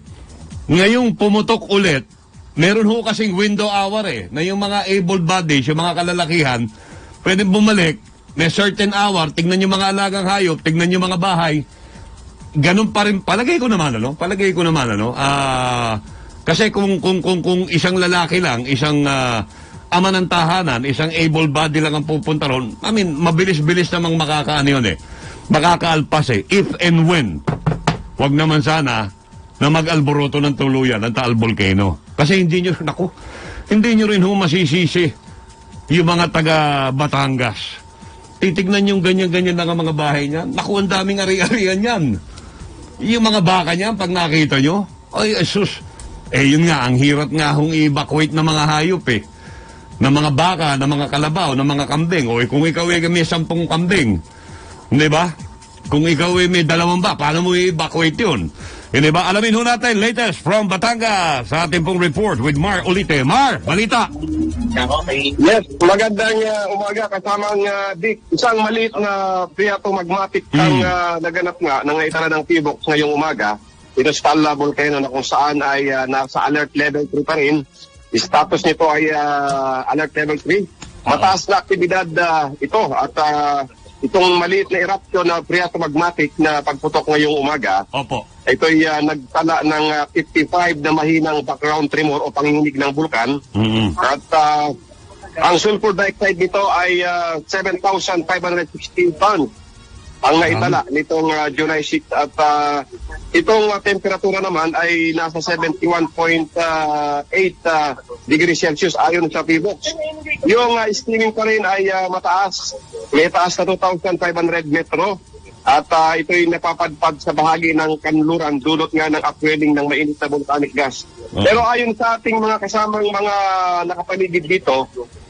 ngayong pumutok ulit, meron ho kasing window hour eh, na yung mga able bodies, yung mga kalalakihan, pwedeng bumalik, may certain hour, tignan yung mga alagang hayop, tignan yung mga bahay, ganun pa rin, palagay ko naman ano, palagay ko naman ano, ah, kasi kung, kung, kung, kung isang lalaki lang, isang ah, ama ng tahanan, isang able body lang ang pupunta ron, I mean, mabilis-bilis namang makakaano yun eh, makakaalpas eh, if and when, wag naman sana, na mag-alboroto ng tuluyan ng Taal Volcano. Kasi hindi nyo, naku, hindi nyo rin ho masisisi yung mga taga Batangas. Titignan yung ganyan-ganyan nga mga bahay niyan. Naku, ang daming ari-arian yan. Yung mga baka niyan, pag nakita nyo, ay, asus. Eh, yun nga, ang hirap nga hong i-evacuate ng mga hayop eh. Ng mga baka, ng mga kalabaw, ng mga kambing. O kung ikaw ay may sampung kambing, di ba? Kung ikaw ay may dalawang ba, paano mo i-evacuate yun? Hindi ba? Alamin ho natin latest from Batangas sa ating pong report with Mar Ulite. Mar, balita! Yes, magandang uh, umaga kasamang uh, Dick. Isang maliit na Priato Magmatic Mm. ang uh, naganap nga ng itala ng Tibox ngayong umaga. Ito sa Tala Volcano na kung saan ay uh, nasa alert level 3 pa rin. Status nito ay uh, alert level 3. Mataas na aktibidad uh, ito at uh, itong maliit na eruption na Priato Magmatic na pagputok ngayong umaga Opo. ito'y uh, nagtala ng uh, 55 na mahinang background tremor o panginginig ng bulkan. Mm-mm. At ah, ang sulfur dioxide nito ay ah, 7,516 tons ang naitala nitong ah, July 6 at ah, itong ah, temperatura naman ay nasa 71.8 ah, degrees Celsius ayon sa PBOX. Yung uh, steaming pa rin ay ah, mataas, may taas na 2,500 metro at ah, ito'y napapadpad sa bahagi ng kanluran dulot nga ng upwelling ng mainit na volcanic gas. Oo. Pero ayon sa ating mga kasamang mga nakapaligid dito,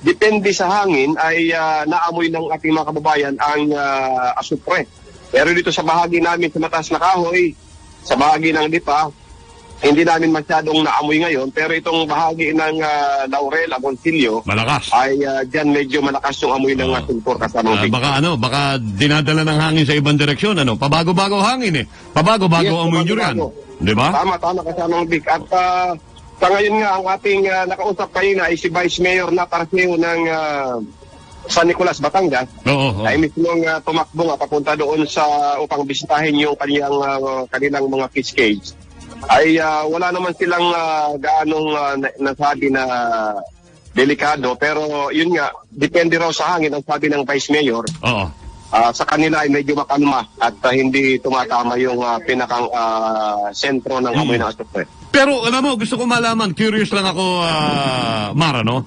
depende sa hangin ay ah, naamoy ng ating mga kababayan ang uh, asupre. Pero dito sa bahagi namin sa mataas na kahoy, sa bahagi ng lipa, hindi namin masyadong naamoy ngayon. Pero itong bahagi ng ah, Laurel, Agoncillo, Malakas. ay uh, dyan medyo malakas yung amoy ng uh, sulfur kasamang Ah, big. baka ano, baka dinadala ng hangin sa ibang direksyon, ano? Pabago-bago hangin eh. Pabago-bago Yes, amoy nyo yan. Di ba? Tama, tama kasamang big. At ah, sa ngayon nga, ang ating ah, nakausap kayo na ay si Vice Mayor na Parceo ng ah, San Nicolas, Batangas. Oo. oo. ay mismong uh, tumakbo nga papunta doon sa upang bisitahin yung kanilang ah, kanilang mga fish cage ay ah, wala naman silang ah, gaanong na- nasabi na delikado pero yun nga depende raw sa hangin ang sabi ng Vice Mayor Oo. Ah, sa kanila ay medyo makalma at ah, hindi tumatama yung ah, pinakang ah, sentro ng amoy ng asupre. Pero alam mo, gusto ko malaman, curious lang ako, ah, Mara, no?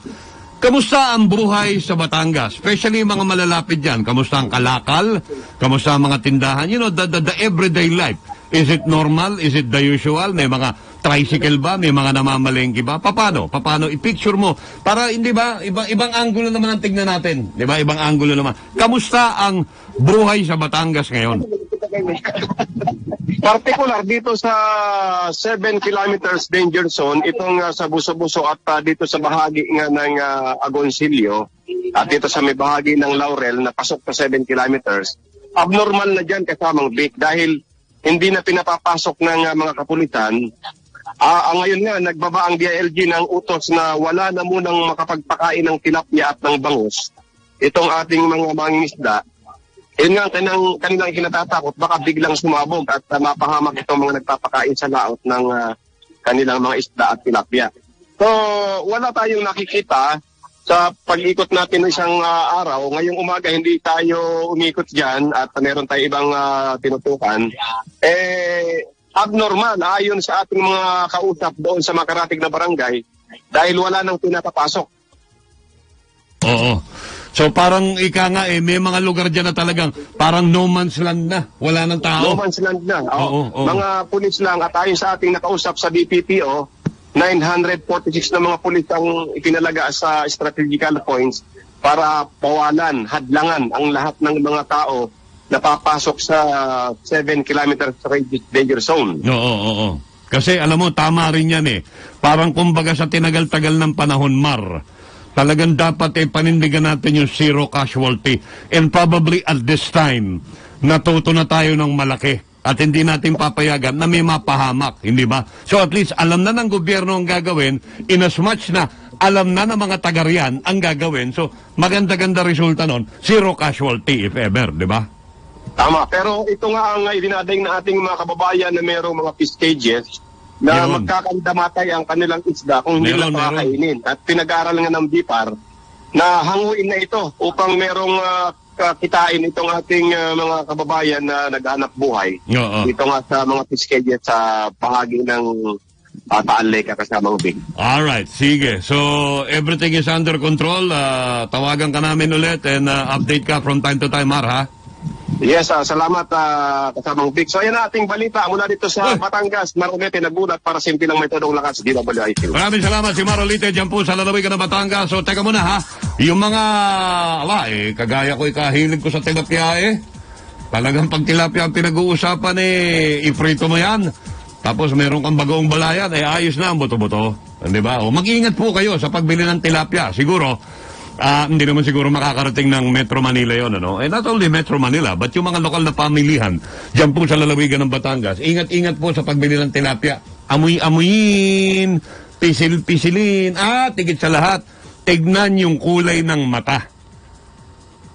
Kamusta ang buhay sa Batangas? Especially mga malalapit dyan. Kamusta ang kalakal? Kamusta ang mga tindahan? You know, the, the, the everyday life. Is it normal? Is it the usual? May mga tricycle ba? May mga namamalengke ba? Paano? Paano? I-picture mo. Para, hindi ba? Ibang, ibang angulo naman ang tignan natin. Di ba? Ibang angulo naman. Kamusta ang buhay sa Batangas ngayon? Particular dito sa 7 kilometers danger zone, itong uh, sa Buso-Buso at uh, dito sa bahagi nga ng uh, Agoncillo at dito sa may bahagi ng Laurel na pasok sa 7 kilometers, abnormal na dyan kasamang big dahil hindi na pinapapasok ng uh, mga kapulitan. Ah, ngayon nga, nagbaba ang DILG ng utos na wala na munang makapagpakain ng tilapia at ng bangus. Itong ating mga mangingisda, yun nga ang kanilang, kanilang kinatatakot, baka biglang sumabog at uh, mapahamak itong mga nagpapakain sa laot ng ah, kanilang mga isda at tilapia. So, wala tayong nakikita sa pag-ikot natin ng isang ah, araw. Ngayong umaga, hindi tayo umikot dyan at meron tayo ibang ah, tinutukan. Eh, abnormal ayon sa ating mga kausap doon sa makarating na barangay dahil wala nang pinapapasok. Oo. So parang ika nga eh, may mga lugar dyan na talagang parang no man's land na. Wala nang tao. No man's land na. Oo. Oo, oo. Mga pulis lang at ayon sa ating nakausap sa BPPO, 946 na mga pulis ang ipinalaga sa strategical points para pawalan, hadlangan ang lahat ng mga tao na papasok sa 7 kilometers radius danger zone. Oo, oo, oo. Kasi alam mo, tama rin yan eh. Parang kumbaga sa tinagal-tagal ng panahon, Mar, talagang dapat eh panindigan natin yung zero casualty. And probably at this time, natuto na tayo ng malaki. At hindi natin papayagan na may mapahamak, hindi ba? So at least alam na ng gobyerno ang gagawin in as much na alam na ng mga taga ang gagawin. So maganda-ganda resulta nun, zero casualty if ever, di ba? Tama. Pero ito nga ang idinadaing na ating mga kababayan na mayroong mga fish cages na Meron. magkakandamatay ang kanilang isda kung hindi Meron, nila pakakainin. At pinag-aaral nga ng BIPAR na hanguin na ito upang merong ah, kakitain itong ating ah, mga kababayan na naghanap buhay. Oo. Dito nga sa mga fish cages sa bahagi ng uh, Taal Lake kasamang Big. Alright, sige. So, everything is under control. Ah, tawagan ka namin ulit and ah, update ka from time to time, Mar, ha? Yes, ah, salamat uh, kasamang Big. So ayan na ating balita mula dito sa. Batangas. Marunete nagulat para simple lang may tudong lakas DWIQ. Maraming salamat si Marolite dyan po sa Lalawigan ng Batangas. So, teka muna ha. Yung mga, ala eh, kagaya ko, kahilig ko sa tilapia eh. Talagang pag tilapia ang pinag-uusapan eh, iprito mo yan. Tapos meron kang bagoong balayan, eh ayos na ang buto-buto. Di ba? O mag-ingat po kayo sa pagbili ng tilapia. Siguro, ah, hindi naman siguro makakarating ng Metro Manila yon ano? Eh, not only Metro Manila, but yung mga lokal na pamilihan, dyan po sa lalawigan ng Batangas, ingat-ingat po sa pagbili ng tilapia. Amoy-amoyin, pisil-pisilin, at tigit sa lahat, tignan yung kulay ng mata.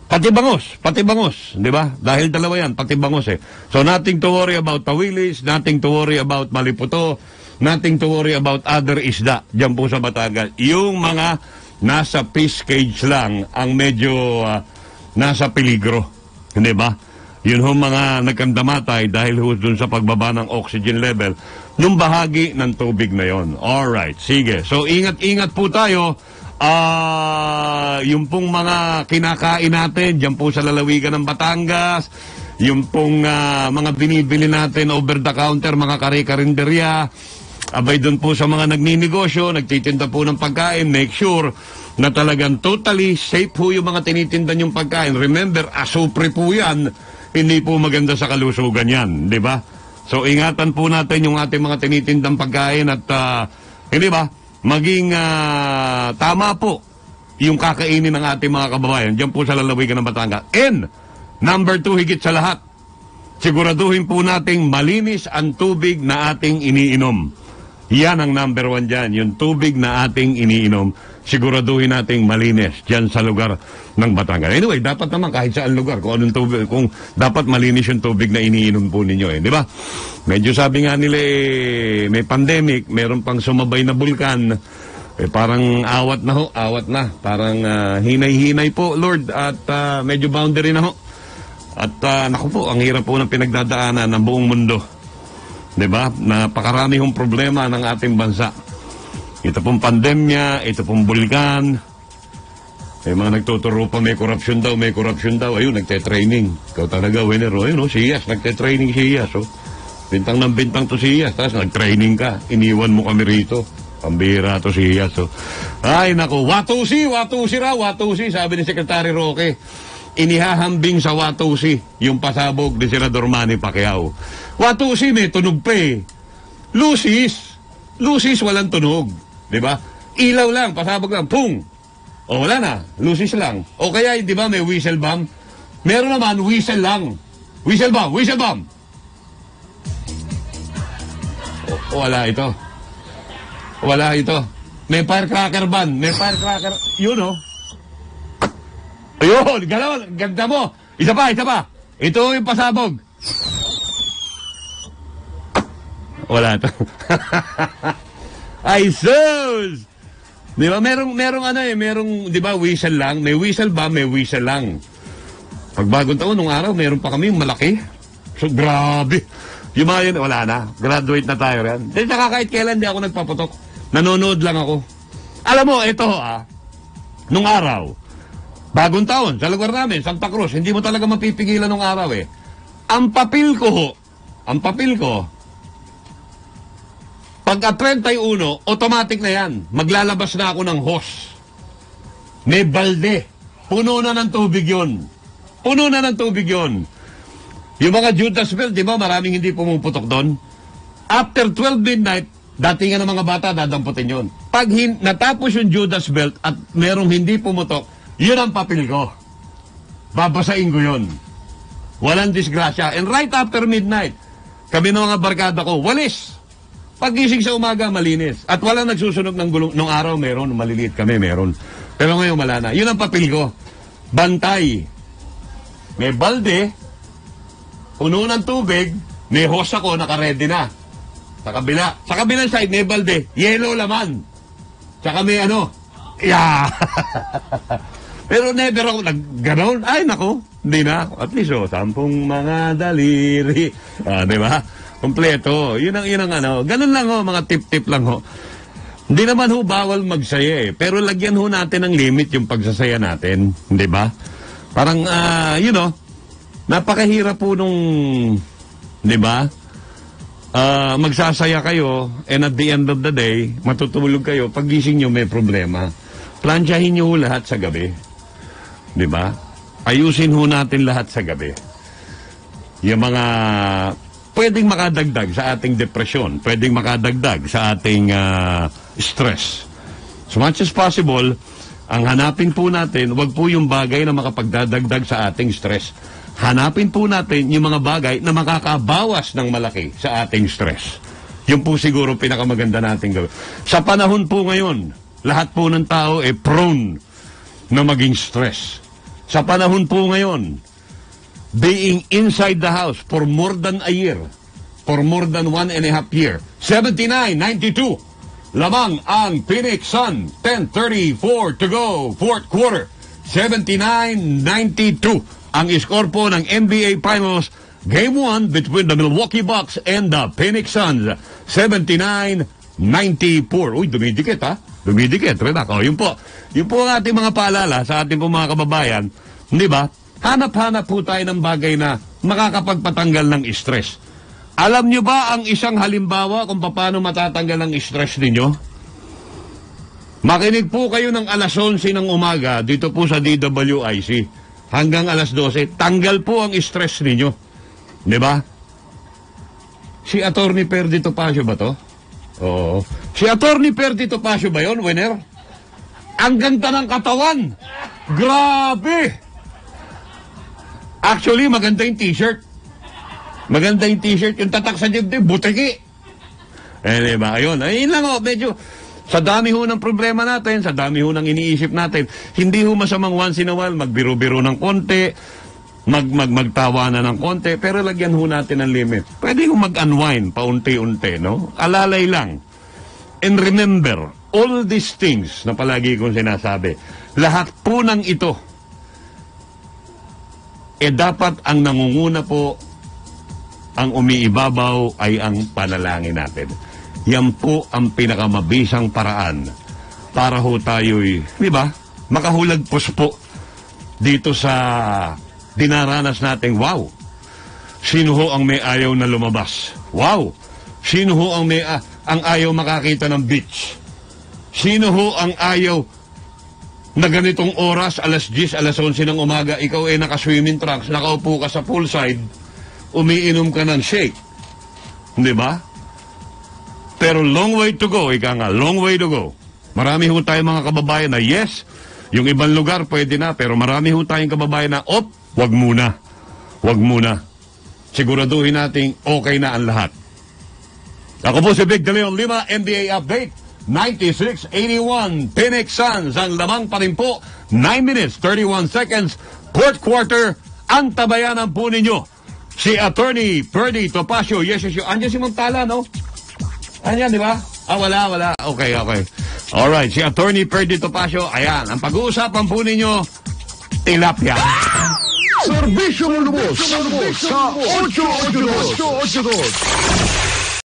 Pati bangos, pati bangos, di ba? Dahil dalawa yan, pati bangos eh. So nothing to worry about tawilis, nothing to worry about maliputo, nothing to worry about other isda dyan po sa Batangas. Yung mga nasa fish cage lang ang medyo ah, nasa peligro, hindi ba? Yun ho mga nagkandamatay dahil ho dun sa pagbaba ng oxygen level nung bahagi ng tubig na yon. Alright, sige. So ingat-ingat po tayo. Ah, yung pong mga kinakain natin diyan po sa lalawigan ng Batangas, yung pong ah, mga binibili natin over the counter, mga kare-karinderya, abay doon po sa mga nagninegosyo, nagtitinda po ng pagkain, make sure na talagang totally safe po yung mga tinitinda yung pagkain. Remember, asupre po yan. Hindi po maganda sa kalusugan yan, di ba? So ingatan po natin yung ating mga tinitindang pagkain at ah, hindi ba? Maging ah, tama po yung kakainin ng ating mga kababayan diyan po sa lalawigan ng Batangas. And number two higit sa lahat, siguraduhin po nating malinis ang tubig na ating iniinom. Yan ang number one dyan, yung tubig na ating iniinom. Siguraduhin nating malinis dyan sa lugar ng Batangas. Anyway, dapat naman kahit saan lugar, kung anong tubig, kung dapat malinis yung tubig na iniinom po ninyo eh, di ba? Medyo sabi nga nila eh, may pandemic, meron pang sumabay na bulkan, eh, parang awat na ho, awat na. Parang ah, hinay-hinay po, Lord, at ah, medyo boundary na ho. At ah, naku po, ang hirap po ng pinagdadaanan ng buong mundo. 'Di ba? Napakarami hong problema ng ating bansa. Ito pong pandemya, ito pong bulkan. May mga nagtuturo pa may korupsyon daw, may korupsyon daw. Ayun, nagte-training. Ikaw talaga, winner. Oh. Ayun, oh, si Iyas, nagte-training si Iyas. Oh. Bintang ng bintang to si Iyas. Tapos nag-training ka. Iniwan mo kami rito. Pambira to si Iyas. Oh. Ay, naku. Watusi, watusi raw, watusi. Sabi ni Secretary Roque. Inihahambing sa watusi yung pasabog ni Senador Manny Pacquiao. Watusi may tunog pa eh. Lucis, Lucis walang tunog. Di ba? Ilaw lang, pasabog lang, pung! O wala na, lucis lang. O kaya, di ba, may whistle bomb? Meron naman, whistle lang. Whistle bomb, whistle bomb! O, wala ito. Wala ito. May firecracker ban, may firecracker. Yun o. Ayun, galaw, ganda mo. Isa pa, isa pa. Ito yung pasabog. Wala to. Ay, sus! Di ba, merong, merong ano eh, merong, di ba, whistle lang. May whistle ba? May whistle lang. Pag bagong taon, nung araw, meron pa kami malaki. So, grabe. Yung mga yun, wala na. Graduate na tayo rin. Di, saka kahit kailan di ako nagpaputok. Nanonood lang ako. Alam mo, ito ah, nung araw, bagong taon, sa lugar namin, Santa Cruz, hindi mo talaga mapipigilan nung araw eh. Ang papel ko, ang papel ko, Pagka 31, automatic na yan. Maglalabas na ako ng hose. May balde. Puno na ng tubig yon. Puno na ng tubig yon. Yung mga Judas Bell, di ba maraming hindi pumuputok doon? After 12 midnight, datingan ng mga bata, dadamputin yun. Pag hin- natapos yung Judas Belt at merong hindi pumutok, yun ang papel ko. Babasain ko yun. Walang disgrasya. And right after midnight, kami ng mga barkada ko, walis. Pagising sa umaga, malinis. At walang nagsusunog ng gulong. Nung araw, meron. Maliliit kami, meron. Pero ngayon, wala na. Yun ang papel ko. Bantay. May balde, puno ng tubig, may hose ako, nakaredy na. Sa kabila. Sa kabilang side, may balde, yellow laman. Tsaka may ano, yeah. Pero never ako nag ganon. Ay, nako, hindi na. At least, oh, sampung mga daliri. Ah, di ba? Kompleto. Yun ang, yun ang ano. Ganun lang, oh, mga tip-tip lang, ho. Hindi naman ho bawal magsaya eh. Pero lagyan ho natin ng limit yung pagsasaya natin. Di ba? Parang, ah, you know, napakahirap po nung, di ba? Ah, magsasaya kayo and at the end of the day, matutulog kayo. Pagising nyo may problema. Plansyahin nyo ho lahat sa gabi. Di ba? Ayusin ho natin lahat sa gabi. Yung mga pwedeng makadagdag sa ating depresyon, pwedeng makadagdag sa ating ah, stress. As much as possible, ang hanapin po natin, wag po yung bagay na makapagdadagdag sa ating stress. Hanapin po natin yung mga bagay na makakabawas ng malaki sa ating stress. Yun po siguro pinakamaganda nating gawin. Sa panahon po ngayon, lahat po ng tao ay prone na maging stress. Sa panahon po ngayon, being inside the house for more than a year, for more than one and a half year, 79-92, lamang ang Phoenix Sun, 10.34 to go, fourth quarter, 79-92, ang score po ng NBA Finals, Game 1 between the Milwaukee Bucks and the Phoenix Suns, 79-94. Uy, dumidikit ha? Dumidikit, relax. O, yun po. Yun po ang ating mga paalala sa ating po mga kababayan. Hindi ba? Hanap-hanap po tayo ng bagay na makakapagpatanggal ng stress. Alam nyo ba ang isang halimbawa kung paano matatanggal ang stress ninyo? Makinig po kayo ng alas 11 ng umaga dito po sa DWIC hanggang alas 12. Tanggal po ang stress ninyo. Di ba? Si Attorney Perdi Topacio ba to? Oo. Si Attorney Perdi Topacio ba yon, winner? Ang ganda ng katawan! Grabe! Actually, maganda yung t-shirt. Maganda yung t-shirt. Yung tatak sa dibdib, butiki. Eh, di ba? Ayun. Ayun lang oh, medyo... Sa dami ho ng problema natin, sa dami ho ng iniisip natin, hindi ho masamang once in a while magbiro-biro ng konti, mag, mag, magtawanan ng konti, pero lagyan ho natin ng limit. Pwede ho mag-unwind paunti-unti, no? Alalay lang. And remember, all these things na palagi kong sinasabi, lahat po ng ito, eh dapat ang nangunguna po, ang umiibabaw ay ang panalangin natin. Yan po ang pinakamabisang paraan para ho tayo'y, di ba, makahulagpos po dito sa dinaranas nating wow. Sino ho ang may ayaw na lumabas? Wow! Sino ho ang may ah, ang ayaw makakita ng beach? Sino ho ang ayaw na ganitong oras, alas 10, alas 11 ng umaga, ikaw ay naka-swimming trunks, nakaupo ka sa poolside, umiinom ka ng shake. Di ba? Pero long way to go, ika nga, long way to go. Marami ho tayong mga kababayan na yes, yung ibang lugar pwede na, pero marami ho tayong kababayan na, op, wag muna. Wag muna. Siguraduhin nating okay na ang lahat. Ako po si Big De Leon Lima, NBA Update. 96-81, Phoenix Suns. Ang lamang pa rin po, 9 minutes, 31 seconds, fourth quarter, ang tabayanan po ninyo. Si Attorney Ferdy Topacio, yes, yes, yes. Andiyan si Montala, no? Andiyan, di ba? Ah, wala, wala. Okay, okay. Alright, si Attorney Ferdy Topacio, ayan. Ang pag-uusapan po ninyo, tilapia. Servisyo mo lubos sa 882.